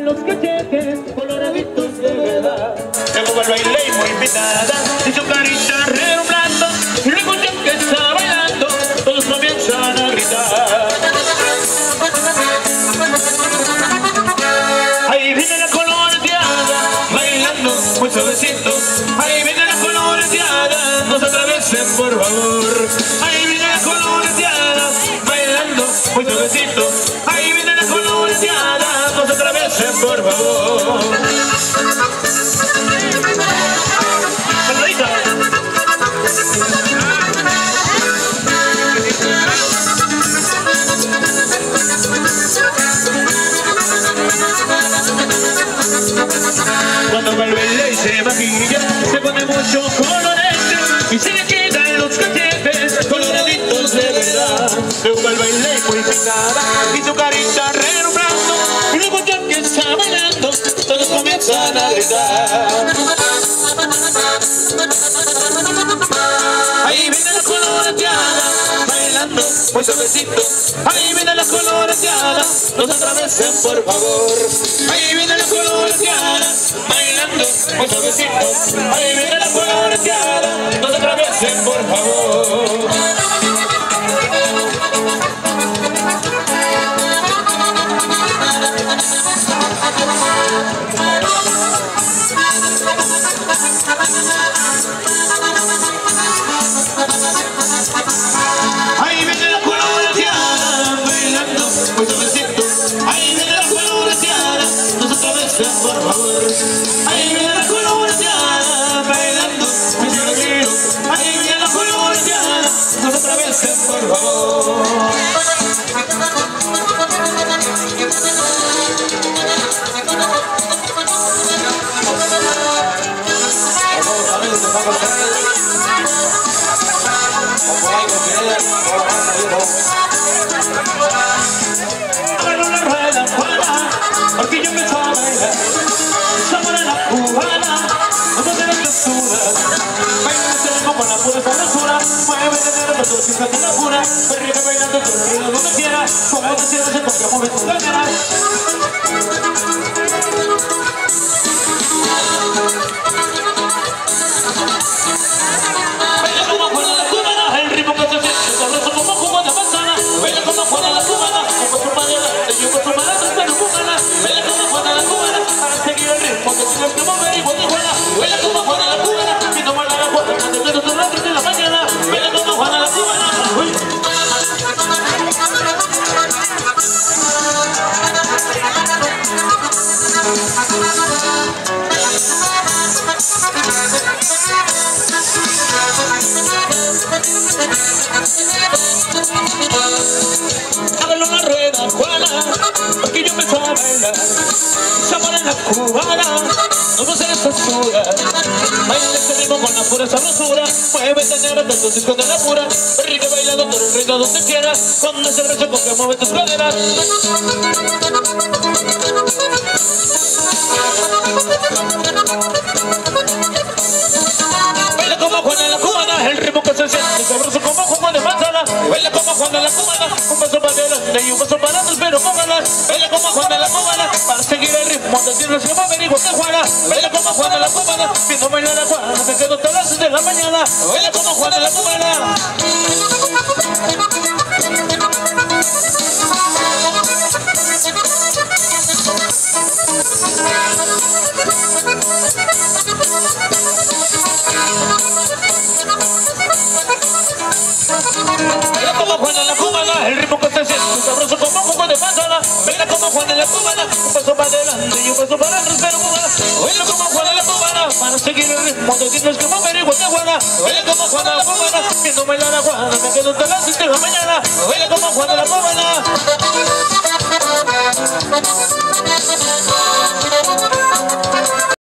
Los cachetes coloraditos de verdad. Llegó el baile y muy invitada y su carita redoblando. Y luego ya que está bailando, todos comienzan a gritar. Ahí viene la coloreteada, bailando muy suavecito. Ahí viene la coloreteada, no se atravesen por favor. Ahí viene la coloreteada, bailando muy suavecito. Cuando baile y se maquilla, se pone mucho colorete y se le quitan los cachetes coloraditos de verdad. Va el baile pintada y su carita renombrando. Y luego ya que está bailando, todos comienzan a gritar. Ahí viene la coloreteada, bailando muy suavecito. Ahí viene la coloreteada, no se atravesen por favor. Ahí viene la coloreteada, muy suavecito. Ahí viene la coloreteada, no se atravesen por favor. Sin sacar la pura. Perrique bailando, el ruido donde quiera. Como te sientes, porque mueve tu cadera. La cubana, no eres censura. Baila este ritmo con la pura sabrosura. Muévete negra, tanto disco de la pura. Rica bailando todo el ritmo donde quieras. Con ese brazo con que mueve tus caderas. Baila como Juana la cubana, el ritmo que se siente sabroso como jugo de manzana. Baila como Juana la cubana, un paso para adelante y un paso para atrás, pero con ganas. Baila como Juana la cubana, para seguir el ritmo te tienes que mover igual que Juana. Como Juana la cubana, viendo bailar a Juana, quedo las 6 de la mañana. Como Juana la cubana. Baila como Juana la cubana, el ritmo que se siente Como Juana la cubana, un paso para adelante y un paso para atrás, pero con ganas. Baila como Juana la cubana, para seguir el ritmo te tienes que mover igual que Juana. Baila como Juana la cubana, viendo bailar a Juana, me quedo hasta las 6 de la mañana. Baila como Juana la cubana.